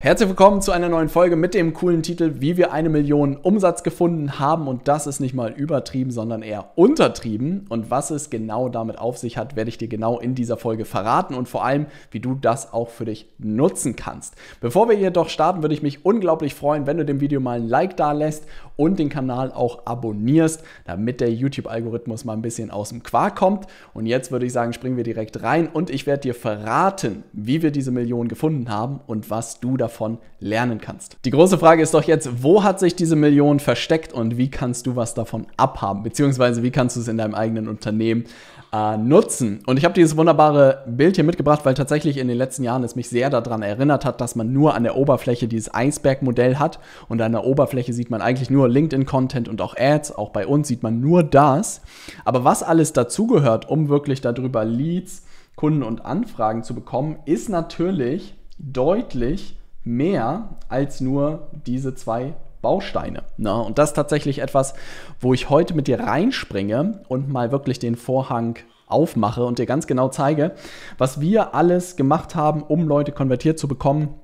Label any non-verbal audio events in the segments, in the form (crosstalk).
Herzlich willkommen zu einer neuen Folge mit dem coolen Titel, wie wir eine Million Umsatz gefunden haben. Und das ist nicht mal übertrieben, sondern eher untertrieben. Und was es genau damit auf sich hat, werde ich dir genau in dieser Folge verraten und vor allem, wie du das auch für dich nutzen kannst. Bevor wir jedoch starten, würde ich mich unglaublich freuen, wenn du dem Video mal ein Like da lässt und den Kanal auch abonnierst, damit der YouTube-Algorithmus mal ein bisschen aus dem Quark kommt. Und jetzt würde ich sagen, springen wir direkt rein und ich werde dir verraten, wie wir diese Million gefunden haben und was du davon lernen kannst. Die große Frage ist doch jetzt, wo hat sich diese Million versteckt und wie kannst du was davon abhaben? Beziehungsweise wie kannst du es in deinem eigenen Unternehmen äh, nutzen. Und ich habe dieses wunderbare Bild hier mitgebracht, weil tatsächlich in den letzten Jahren es mich sehr daran erinnert hat, dass man nur an der Oberfläche dieses Eisberg-Modell hat. Und an der Oberfläche sieht man eigentlich nur LinkedIn-Content und auch Ads. Auch bei uns sieht man nur das. Aber was alles dazugehört, um wirklich darüber Leads, Kunden und Anfragen zu bekommen, ist natürlich deutlich mehr als nur diese zwei Bausteine. Ne? Und das ist tatsächlich etwas, wo ich heute mit dir reinspringe und mal wirklich den Vorhang aufmache und dir ganz genau zeige, was wir alles gemacht haben, um Leute konvertiert zu bekommen,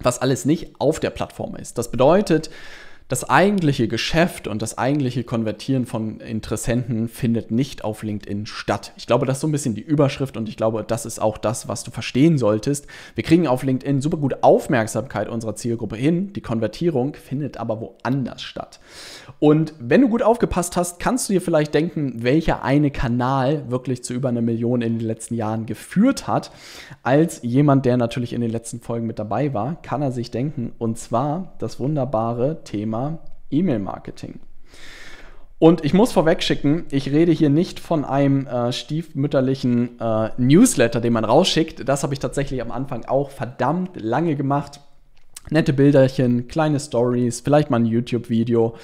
was alles nicht auf der Plattform ist. Das bedeutet, das eigentliche Geschäft und das eigentliche Konvertieren von Interessenten findet nicht auf LinkedIn statt. Ich glaube, das ist so ein bisschen die Überschrift und ich glaube, das ist auch das, was du verstehen solltest. Wir kriegen auf LinkedIn super gut Aufmerksamkeit unserer Zielgruppe hin. Die Konvertierung findet aber woanders statt. Und wenn du gut aufgepasst hast, kannst du dir vielleicht denken, welcher eine Kanal wirklich zu über einer Million in den letzten Jahren geführt hat. Als jemand, der natürlich in den letzten Folgen mit dabei war, kann er sich denken, und zwar das wunderbare Thema Thema E-Mail-Marketing. Und ich muss vorweg schicken, ich rede hier nicht von einem äh, stiefmütterlichen äh, Newsletter, den man rausschickt. Das habe ich tatsächlich am Anfang auch verdammt lange gemacht. Nette Bilderchen, kleine Stories, vielleicht mal ein YouTube-Video.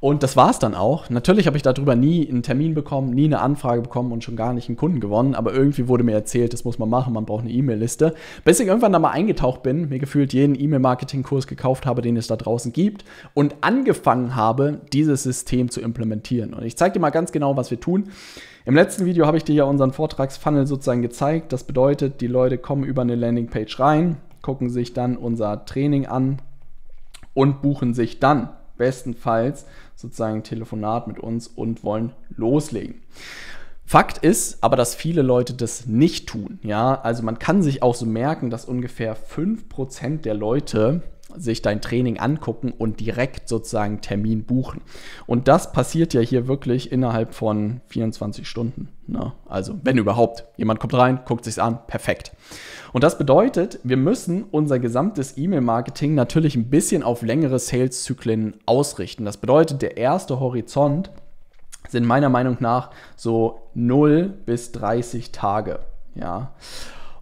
Und das war es dann auch. Natürlich habe ich darüber nie einen Termin bekommen, nie eine Anfrage bekommen und schon gar nicht einen Kunden gewonnen. Aber irgendwie wurde mir erzählt, das muss man machen, man braucht eine E-Mail-Liste. Bis ich irgendwann da mal eingetaucht bin, mir gefühlt jeden E-Mail-Marketing-Kurs gekauft habe, den es da draußen gibt und angefangen habe, dieses System zu implementieren. Und ich zeige dir mal ganz genau, was wir tun. Im letzten Video habe ich dir ja unseren Vortragsfunnel sozusagen gezeigt. Das bedeutet, die Leute kommen über eine Landingpage rein, gucken sich dann unser Training an und buchen sich dann bestenfalls sozusagen ein Telefonat mit uns und wollen loslegen. Fakt ist aber, dass viele Leute das nicht tun. Ja, also man kann sich auch so merken, dass ungefähr 5% der Leute sich dein Training angucken und direkt sozusagen Termin buchen. Und das passiert ja hier wirklich innerhalb von 24 Stunden. Ne? Also, wenn überhaupt. Jemand kommt rein, guckt sich's an, perfekt. Und das bedeutet, wir müssen unser gesamtes E-Mail-Marketing natürlich ein bisschen auf längere Sales-Zyklen ausrichten. Das bedeutet, der erste Horizont sind meiner Meinung nach so 0 bis 30 Tage. Ja.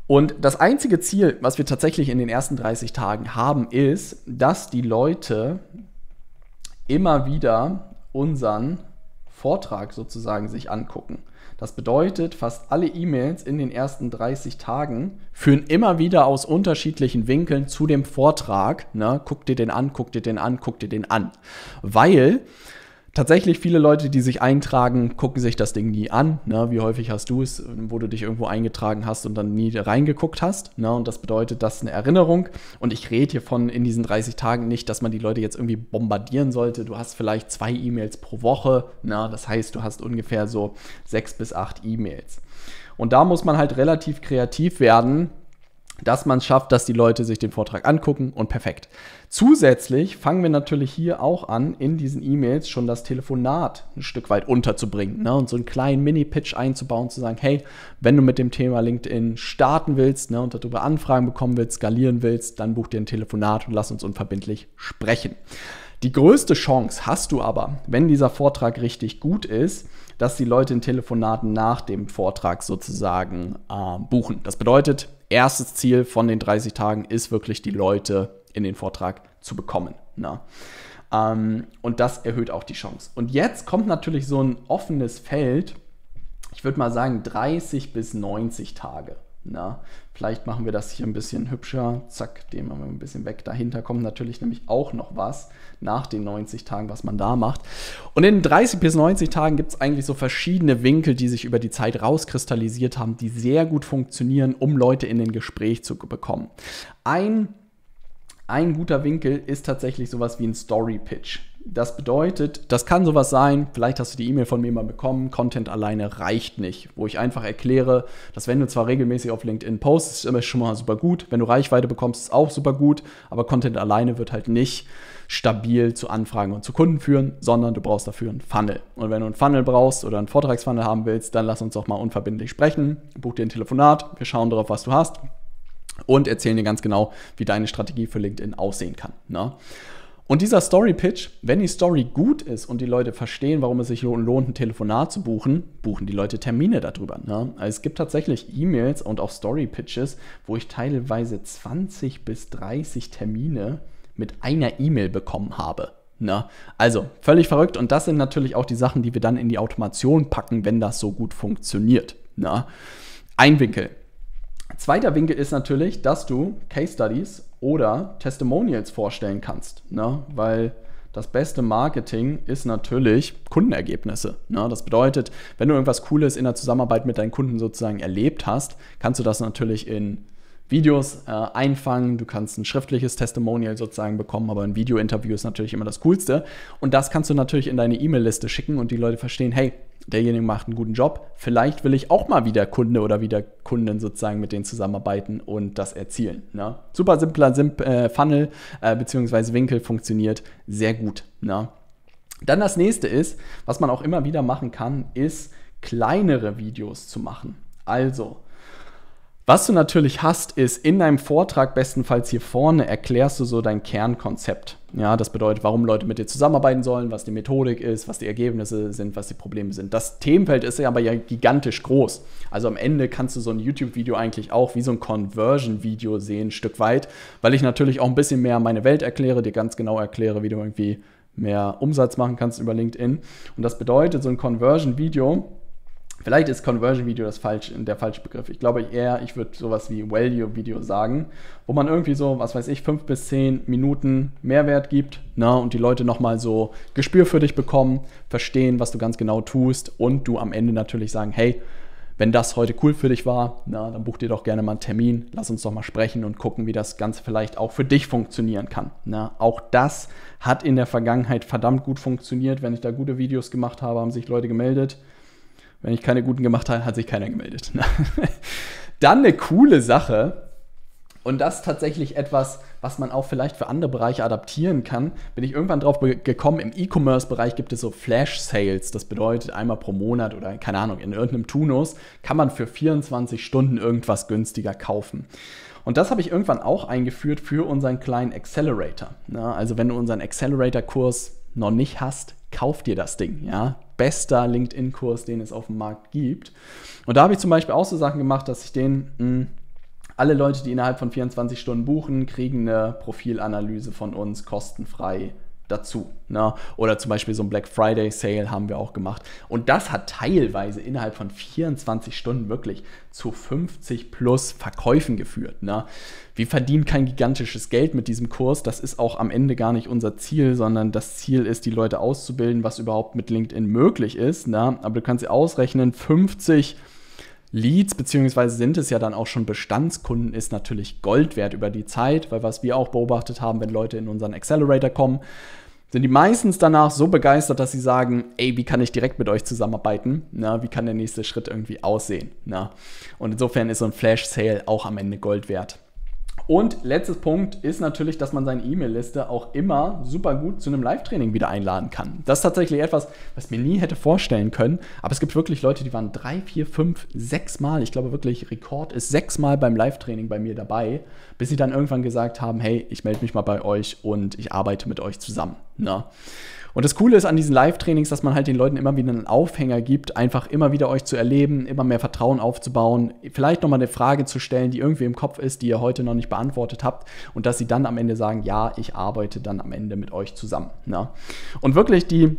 Und das einzige Ziel, was wir tatsächlich in den ersten 30 Tagen haben, ist, dass die Leute immer wieder unseren Vortrag sozusagen sich angucken. Das bedeutet, fast alle E-Mails in den ersten 30 Tagen führen immer wieder aus unterschiedlichen Winkeln zu dem Vortrag. Ne? Guck dir den an, guck dir den an, guck dir den an. Weil tatsächlich viele Leute, die sich eintragen, gucken sich das Ding nie an. Ne? Wie häufig hast du es, wo du dich irgendwo eingetragen hast und dann nie reingeguckt hast? Ne? Und das bedeutet, das ist eine Erinnerung. Und ich rede hier von in diesen 30 Tagen nicht, dass man die Leute jetzt irgendwie bombardieren sollte. Du hast vielleicht zwei E-Mails pro Woche. Ne? Das heißt, du hast ungefähr so sechs bis acht E-Mails. Und da muss man halt relativ kreativ werden, dass man es schafft, dass die Leute sich den Vortrag angucken und perfekt. Zusätzlich fangen wir natürlich hier auch an, in diesen E-Mails schon das Telefonat ein Stück weit unterzubringen ne? und so einen kleinen Mini-Pitch einzubauen, zu sagen, hey, wenn du mit dem Thema LinkedIn starten willst ne, und darüber Anfragen bekommen willst, skalieren willst, dann buch dir ein Telefonat und lass uns unverbindlich sprechen. Die größte Chance hast du aber, wenn dieser Vortrag richtig gut ist, dass die Leute in Telefonaten nach dem Vortrag sozusagen äh, buchen. Das bedeutet, erstes Ziel von den 30 Tagen ist wirklich, die Leute in den Vortrag zu bekommen. Ne? Ähm, und das erhöht auch die Chance. Und jetzt kommt natürlich so ein offenes Feld, ich würde mal sagen 30 bis 90 Tage. Na, vielleicht machen wir das hier ein bisschen hübscher. Zack, den machen wir ein bisschen weg. Dahinter kommt natürlich nämlich auch noch was nach den 90 Tagen, was man da macht. Und in 30 bis 90 Tagen gibt es eigentlich so verschiedene Winkel, die sich über die Zeit rauskristallisiert haben, die sehr gut funktionieren, um Leute in den Gespräch zu bekommen. Ein Ein guter Winkel ist tatsächlich sowas wie ein Story Pitch. Das bedeutet, das kann sowas sein, vielleicht hast du die E-Mail von mir mal bekommen, Content alleine reicht nicht, wo ich einfach erkläre, dass wenn du zwar regelmäßig auf LinkedIn postest, ist immer schon mal super gut, wenn du Reichweite bekommst, ist auch super gut, aber Content alleine wird halt nicht stabil zu Anfragen und zu Kunden führen, sondern du brauchst dafür einen Funnel. Und wenn du einen Funnel brauchst oder einen Vortragsfunnel haben willst, dann lass uns doch mal unverbindlich sprechen, buch dir ein Telefonat, wir schauen darauf, was du hast. Und erzählen dir ganz genau, wie deine Strategie für LinkedIn aussehen kann. Ne? Und dieser Story Pitch, wenn die Story gut ist und die Leute verstehen, warum es sich lohnt, ein Telefonat zu buchen, buchen die Leute Termine darüber. Ne? Also es gibt tatsächlich E-Mails und auch Story Pitches, wo ich teilweise 20 bis 30 Termine mit einer E-Mail bekommen habe. Ne? Also völlig verrückt und das sind natürlich auch die Sachen, die wir dann in die Automation packen, wenn das so gut funktioniert. Ne? Ein Winkel. Zweiter Winkel ist natürlich, dass du Case Studies oder Testimonials vorstellen kannst, ne? weil das beste Marketing ist natürlich Kundenergebnisse. Ne? Das bedeutet, wenn du irgendwas Cooles in der Zusammenarbeit mit deinen Kunden sozusagen erlebt hast, kannst du das natürlich in Videos äh, einfangen. Du kannst ein schriftliches Testimonial sozusagen bekommen, aber ein Video-Interview ist natürlich immer das Coolste. Und das kannst du natürlich in deine E-Mail-Liste schicken und die Leute verstehen, hey, derjenige macht einen guten Job. Vielleicht will ich auch mal wieder Kunde oder wieder Kunden sozusagen mit denen zusammenarbeiten und das erzielen. Ne? Super simpler Simp äh, Funnel äh, bzw. Winkel funktioniert sehr gut. Ne? Dann das nächste ist, was man auch immer wieder machen kann, ist kleinere Videos zu machen. Also, was du natürlich hast, ist in deinem Vortrag bestenfalls hier vorne erklärst du so dein Kernkonzept. Ja, das bedeutet, warum Leute mit dir zusammenarbeiten sollen, was die Methodik ist, was die Ergebnisse sind, was die Probleme sind. Das Themenfeld ist ja aber ja gigantisch groß. Also am Ende kannst du so ein YouTube-Video eigentlich auch wie so ein Conversion-Video sehen, ein Stück weit, weil ich natürlich auch ein bisschen mehr meine Welt erkläre, dir ganz genau erkläre, wie du irgendwie mehr Umsatz machen kannst über LinkedIn. Und das bedeutet, so ein Conversion-Video Vielleicht ist Conversion Video das falsch, der falsche Begriff. Ich glaube eher, ich würde sowas wie Value Video sagen, wo man irgendwie so, was weiß ich, fünf bis zehn Minuten Mehrwert gibt ne, und die Leute nochmal so Gespür für dich bekommen, verstehen, was du ganz genau tust und du am Ende natürlich sagen, hey, wenn das heute cool für dich war, na, dann buch dir doch gerne mal einen Termin, lass uns doch mal sprechen und gucken, wie das Ganze vielleicht auch für dich funktionieren kann. Na, auch das hat in der Vergangenheit verdammt gut funktioniert. Wenn ich da gute Videos gemacht habe, haben sich Leute gemeldet. Wenn ich keine guten gemacht habe, hat sich keiner gemeldet. (laughs) Dann eine coole Sache, und das tatsächlich etwas, was man auch vielleicht für andere Bereiche adaptieren kann. Bin ich irgendwann drauf gekommen, im E-Commerce-Bereich gibt es so Flash-Sales. Das bedeutet, einmal pro Monat oder keine Ahnung, in irgendeinem Tunus kann man für 24 Stunden irgendwas günstiger kaufen. Und das habe ich irgendwann auch eingeführt für unseren kleinen Accelerator. Also wenn du unseren Accelerator-Kurs noch nicht hast, kauf dir das Ding. Ja? Bester LinkedIn-Kurs, den es auf dem Markt gibt. Und da habe ich zum Beispiel auch so Sachen gemacht, dass ich den, mh, hm, alle Leute, die innerhalb von 24 Stunden buchen, kriegen eine Profilanalyse von uns kostenfrei dazu. Ne? Oder zum Beispiel so ein Black Friday Sale haben wir auch gemacht. Und das hat teilweise innerhalb von 24 Stunden wirklich zu 50 plus Verkäufen geführt. Ne? Wir verdienen kein gigantisches Geld mit diesem Kurs. Das ist auch am Ende gar nicht unser Ziel, sondern das Ziel ist, die Leute auszubilden, was überhaupt mit LinkedIn möglich ist. Ne? Aber du kannst sie ausrechnen, 50 Leads, beziehungsweise sind es ja dann auch schon Bestandskunden, ist natürlich Gold wert über die Zeit, weil was wir auch beobachtet haben, wenn Leute in unseren Accelerator kommen, sind die meistens danach so begeistert, dass sie sagen, ey, wie kann ich direkt mit euch zusammenarbeiten? Na, wie kann der nächste Schritt irgendwie aussehen? Na? Und insofern ist so ein Flash-Sale auch am Ende Gold wert. Und letztes Punkt ist natürlich, dass man seine E-Mail-Liste auch immer super gut zu einem Live-Training wieder einladen kann. Das ist tatsächlich etwas, was mir nie hätte vorstellen können. Aber es gibt wirklich Leute, die waren drei, vier, fünf, sechs Mal, ich glaube wirklich, Rekord ist sechs Mal beim Live-Training bei mir dabei, bis sie dann irgendwann gesagt haben, hey, ich melde mich mal bei euch und ich arbeite mit euch zusammen. Ne? Und das Coole ist an diesen Live-Trainings, dass man halt den Leuten immer wieder einen Aufhänger gibt, einfach immer wieder euch zu erleben, immer mehr Vertrauen aufzubauen, vielleicht nochmal eine Frage zu stellen, die irgendwie im Kopf ist, die ihr heute noch nicht beantwortet habt und dass sie dann am Ende sagen, ja, ich arbeite dann am Ende mit euch zusammen. Ne? Und wirklich die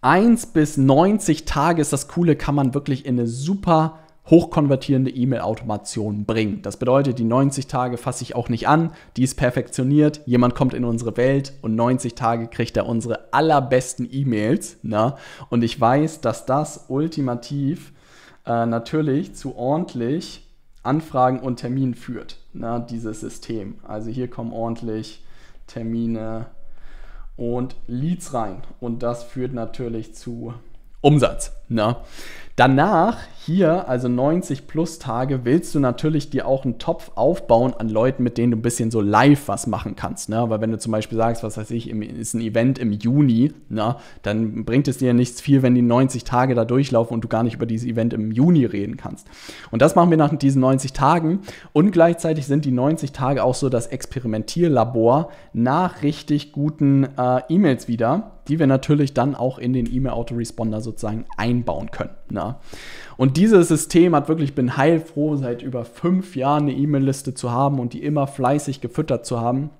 1 bis 90 Tage ist das Coole, kann man wirklich in eine super hochkonvertierende E-Mail-Automation bringen. Das bedeutet, die 90 Tage fasse ich auch nicht an, die ist perfektioniert, jemand kommt in unsere Welt und 90 Tage kriegt er unsere allerbesten E-Mails. Ne? Und ich weiß, dass das ultimativ äh, natürlich zu ordentlich Anfragen und Terminen führt, na, dieses System. Also hier kommen ordentlich Termine und Leads rein und das führt natürlich zu Umsatz. Na. Danach hier, also 90 plus Tage, willst du natürlich dir auch einen Topf aufbauen an Leuten, mit denen du ein bisschen so live was machen kannst. Ne? Weil wenn du zum Beispiel sagst, was weiß ich, ist ein Event im Juni, ne? dann bringt es dir nichts viel, wenn die 90 Tage da durchlaufen und du gar nicht über dieses Event im Juni reden kannst. Und das machen wir nach diesen 90 Tagen. Und gleichzeitig sind die 90 Tage auch so das Experimentierlabor nach richtig guten äh, E-Mails wieder die wir natürlich dann auch in den E-Mail-Autoresponder sozusagen einbauen können. Na? Und dieses System hat wirklich, bin heilfroh, seit über fünf Jahren eine E-Mail-Liste zu haben und die immer fleißig gefüttert zu haben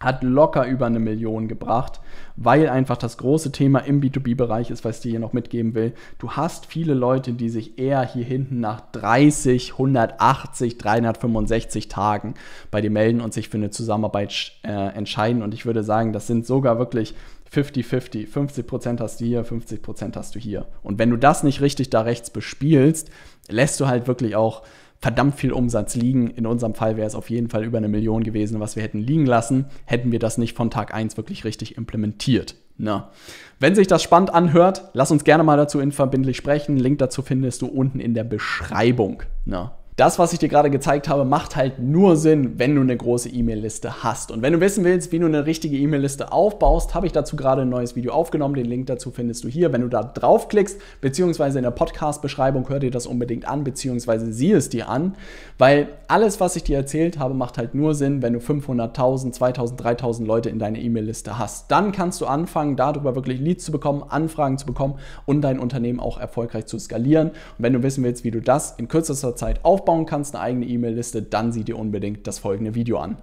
hat locker über eine Million gebracht, weil einfach das große Thema im B2B-Bereich ist, was ich dir hier noch mitgeben will. Du hast viele Leute, die sich eher hier hinten nach 30, 180, 365 Tagen bei dir melden und sich für eine Zusammenarbeit äh, entscheiden. Und ich würde sagen, das sind sogar wirklich 50-50. 50% hast du hier, 50% hast du hier. Und wenn du das nicht richtig da rechts bespielst, lässt du halt wirklich auch verdammt viel Umsatz liegen. In unserem Fall wäre es auf jeden Fall über eine Million gewesen, was wir hätten liegen lassen, hätten wir das nicht von Tag 1 wirklich richtig implementiert. Na. Wenn sich das spannend anhört, lass uns gerne mal dazu in verbindlich sprechen. Link dazu findest du unten in der Beschreibung. Na das, was ich dir gerade gezeigt habe, macht halt nur Sinn, wenn du eine große E-Mail-Liste hast. Und wenn du wissen willst, wie du eine richtige E-Mail-Liste aufbaust, habe ich dazu gerade ein neues Video aufgenommen. Den Link dazu findest du hier. Wenn du da draufklickst, beziehungsweise in der Podcast-Beschreibung, hör dir das unbedingt an, beziehungsweise sieh es dir an, weil alles, was ich dir erzählt habe, macht halt nur Sinn, wenn du 500.000, 2.000, 3.000 Leute in deiner E-Mail-Liste hast. Dann kannst du anfangen, darüber wirklich Leads zu bekommen, Anfragen zu bekommen und dein Unternehmen auch erfolgreich zu skalieren. Und wenn du wissen willst, wie du das in kürzester Zeit aufbaust, aufbauen kannst, eine eigene E-Mail-Liste, dann sieh dir unbedingt das folgende Video an.